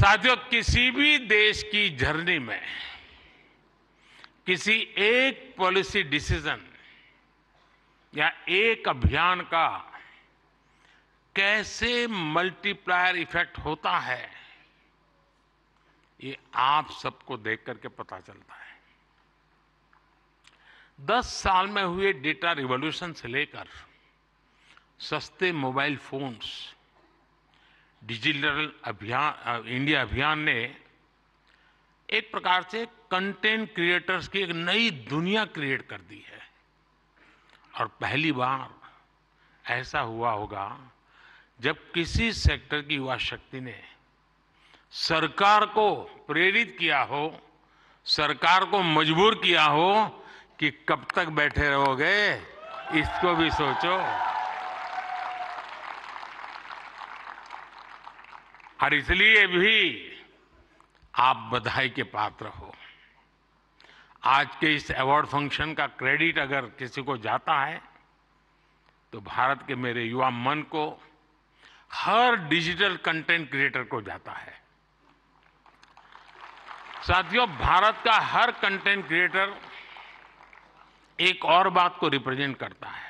साथियों, किसी भी देश की जर्नी में, किसी एक पॉलिसी डिसीज़न या एक अभियान का कैसे मल्टीप्लायर इफ़ेक्ट होता है, ये आप सबको देख करके पता चलता है। दस साल में हुए डेटा रिवॉल्यूशन से लेकर सस्ते मोबाइल फोन्स डिजिटल अभियान इंडिया अभियान ने एक प्रकार से कंटेंट क्रिएटर्स की एक नई दुनिया क्रिएट कर दी है। और पहली बार ऐसा हुआ होगा जब किसी सेक्टर की युवा शक्ति ने सरकार को प्रेरित किया हो, सरकार को मजबूर किया हो कि कब तक बैठे रहोगे, इसको भी सोचो। और इसलिए भी आप बधाई के पात्र हो। आज के इस अवार्ड फ़ंक्शन का क्रेडिट अगर किसी को जाता है तो भारत के मेरे युवा मन को हर डिजिटल कंटेंट क्रिएटर को जाता है। साथियों, भारत का हर कंटेंट क्रिएटर एक और बात को रिप्रेजेंट करता है।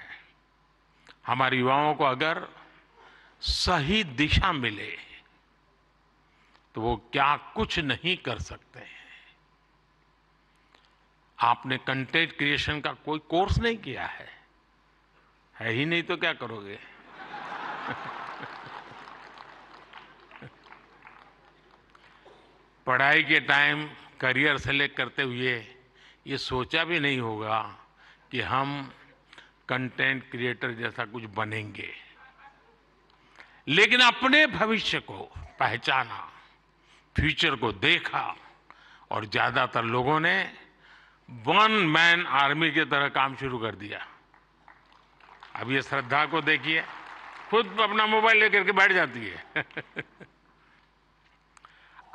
हमारे युवाओं को अगर सही दिशा मिले तो वो क्या कुछ नहीं कर सकते हैं। आपने कंटेंट क्रिएशन का कोई कोर्स नहीं किया है। है ही नहीं तो क्या करोगे? पढ़ाई के टाइम करियर सेलेक्ट करते हुए ये सोचा भी नहीं होगा कि हम कंटेंट क्रिएटर जैसा कुछ बनेंगे। लेकिन अपने भविष्य को पहचाना। फ्यूचर को देखा और ज़्यादातर लोगों ने वन मैन आर्मी की तरह काम शुरू कर दिया। अब ये श्रद्धा को देखिए, खुद अपना मोबाइल लेकर के बैठ जाती है।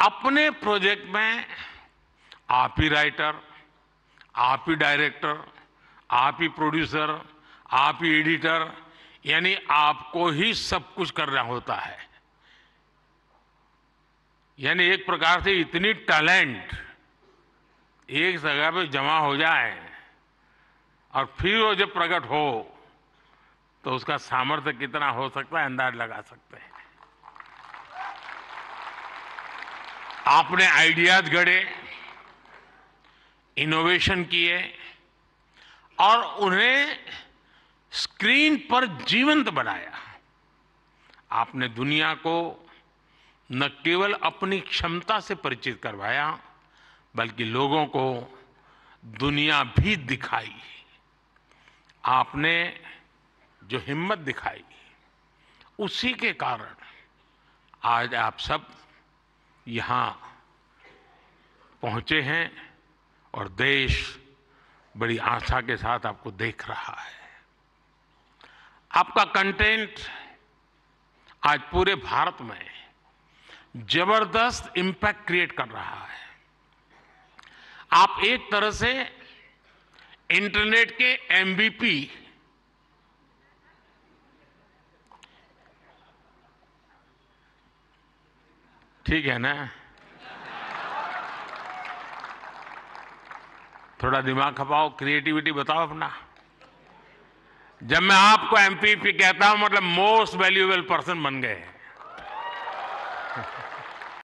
अपने प्रोजेक्ट में आप ही राइटर आप ही डायरेक्टर आप ही प्रोड्यूसर आप ही एडिटर यानी आपको ही सब कुछ करना होता है। यानी एक प्रकार से इतनी टैलेंट एक जगह पे जमा हो जाए और फिर वो जब प्रकट हो तो उसका सामर्थ्य कितना हो सकता है, अंदाज लगा सकते हैं। आपने आइडियाज़ गढ़े, इनोवेशन किए, और उन्हें स्क्रीन पर जीवंत बनाया। आपने दुनिया को न केवल अपनी क्षमता से परिचित करवाया, बल्कि लोगों को दुनिया भी दिखाई। आपने जो हिम्मत दिखाई, उसी के कारण आज आप सब यहाँ पहुँचे हैं और देश बड़ी आशा के साथ आपको देख रहा है। आपका कंटेंट आज पूरे भारत में ज़बरदस्त इंपैक्ट क्रिएट कर रहा है। आप एक तरह से इंटरनेट के एमबीपी ठीक है ना? थोड़ा दिमाग खपाओ क्रिएटिविटी बताओ अपना। जब मैं आपको एमपीपी कहता हूँ मतलब मोस्ट वैल्यूएबल पर्सन बन गए।